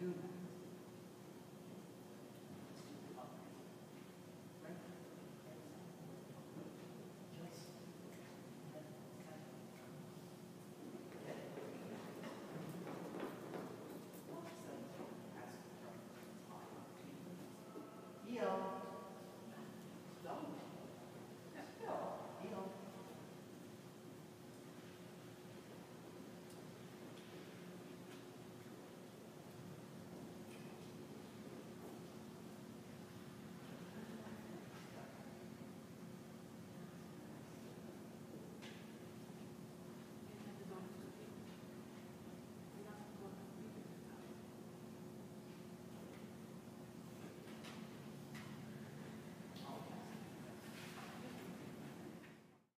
Amen.